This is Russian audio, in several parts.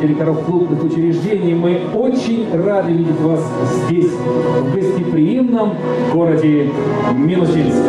директоров клубных учреждений. Мы очень рады видеть вас здесь, в гостеприимном городе Минусинск.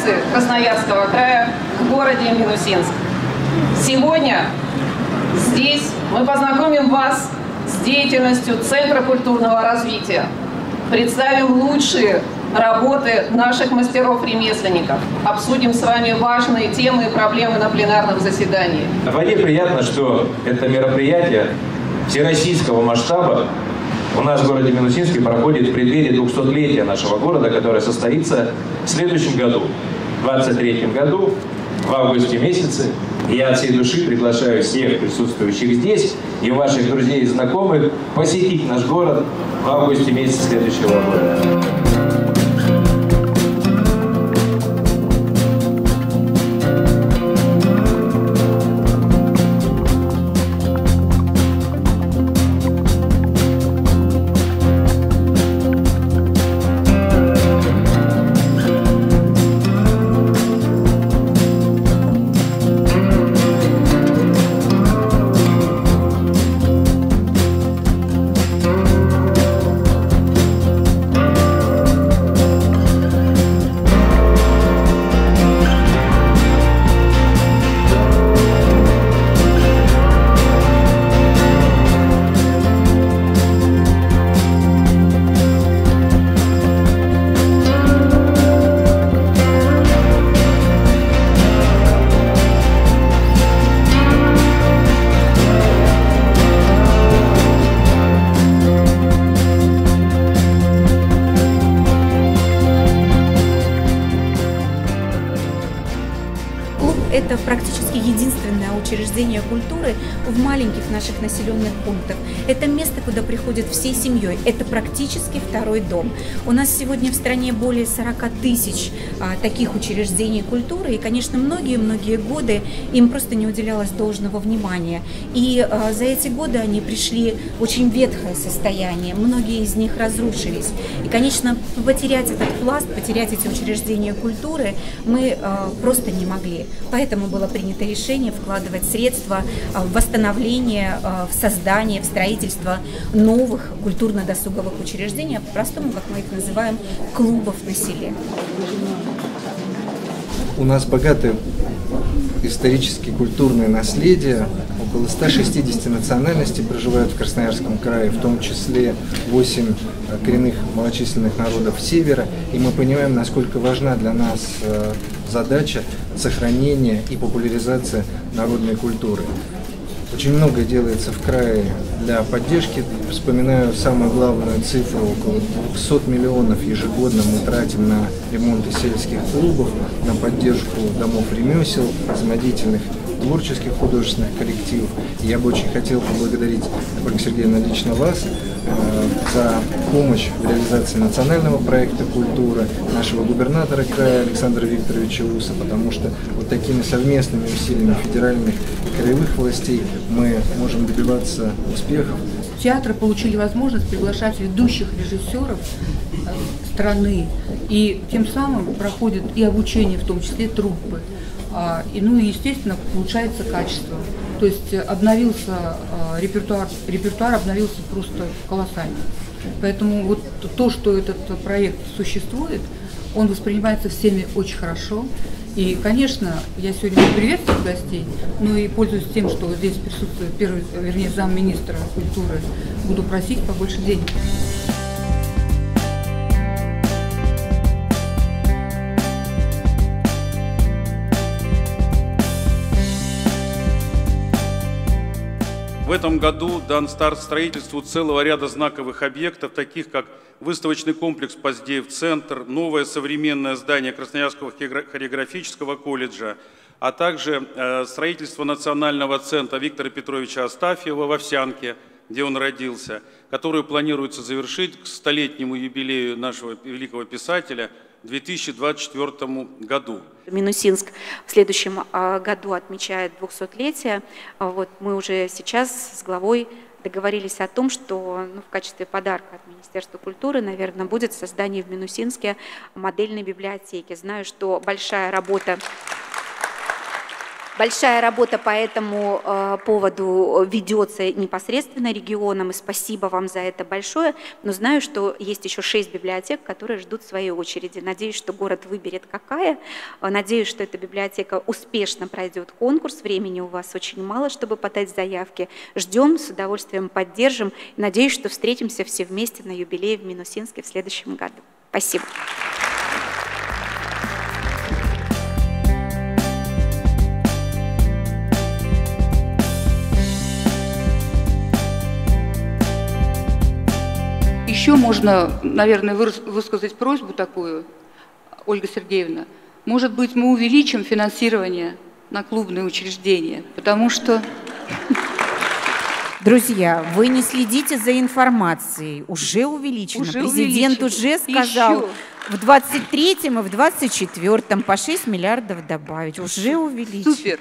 Столицы Красноярского края, в городе Минусинск. Сегодня здесь мы познакомим вас с деятельностью Центра культурного развития, представим лучшие работы наших мастеров-ремесленников, обсудим с вами важные темы и проблемы на пленарном заседании. Вдвойне приятно, что это мероприятие всероссийского масштаба у нас в городе Минусинске проходит в преддверии 200-летия нашего города, которое состоится в следующем году, в 23 году, в августе месяце. Я от всей души приглашаю всех присутствующих здесь и ваших друзей и знакомых посетить наш город в августе месяце следующего года. Это практически единственное учреждение культуры в маленьких наших населенных пунктах. Это место, куда приходят всей семьей. Это практически второй дом. У нас сегодня в стране более 40 тысяч а, таких учреждений культуры, и, конечно, многие-многие годы им просто не уделялось должного внимания. И а, за эти годы они пришли в очень ветхое состояние, многие из них разрушились. И, конечно, потерять этот пласт, потерять эти учреждения культуры мы а, просто не могли. Было принято решение вкладывать средства а, в восстановление, а, в создание, в строительство новых культурно-досуговых учреждений, а по-простому, как мы их называем, клубов на селе. У нас богатое историческое культурное наследие. Около 160 национальностей проживают в Красноярском крае, в том числе 8 коренных малочисленных народов севера. И мы понимаем, насколько важна для нас э, задача сохранения и популяризации народной культуры. Очень много делается в крае для поддержки. Вспоминаю самую главную цифру, около 200 миллионов ежегодно мы тратим на ремонты сельских клубов, на поддержку домов ремесел, производительных творческих художественных коллективов. Я бы очень хотел поблагодарить, Ольга Сергеевна, лично вас э, за помощь в реализации национального проекта «Культура», нашего губернатора края Александра Викторовича Уса, потому что вот такими совместными усилиями федеральных и краевых властей мы можем добиваться успехов. Театры получили возможность приглашать ведущих режиссеров э, страны, и тем самым проходит и обучение, в том числе труппы. А, И, ну и, естественно, улучшается качество. То есть обновился э, репертуар, репертуар обновился просто колоссально. Поэтому вот то, что этот проект существует, он воспринимается всеми очень хорошо. И, конечно, я сегодня буду приветствовать гостей, но и пользуясь тем, что здесь присутствует первый, вернее, замминистра культуры, буду просить побольше денег. В этом году дан старт строительству целого ряда знаковых объектов, таких как выставочный комплекс «Поздеев-центр», новое современное здание Красноярского хореографического колледжа, а также э, строительство Национального центра Виктора Петровича Астафьева в Овсянке, где он родился, которую планируется завершить к столетнему юбилею нашего великого писателя 2024 году. Минусинск в следующем а, году отмечает 200-летие. А вот мы уже сейчас с главой договорились о том, что ну, в качестве подарка от Министерства культуры, наверное, будет создание в Минусинске модельной библиотеки. Знаю, что большая работа Большая работа по этому э, поводу ведется непосредственно регионом, и спасибо вам за это большое. Но знаю, что есть еще шесть библиотек, которые ждут своей очереди. Надеюсь, что город выберет какая. Надеюсь, что эта библиотека успешно пройдет конкурс. Времени у вас очень мало, чтобы подать заявки. Ждем, с удовольствием поддержим. Надеюсь, что встретимся все вместе на юбилее в Минусинске в следующем году. Спасибо. Еще можно, наверное, высказать просьбу такую, Ольга Сергеевна. Может быть, мы увеличим финансирование на клубные учреждения, потому что... Друзья, вы не следите за информацией. Уже увеличено. Уже Президент увеличено. уже сказал Еще. в 23-м и в 24-м по 6 миллиардов добавить. Уже увеличено. Супер.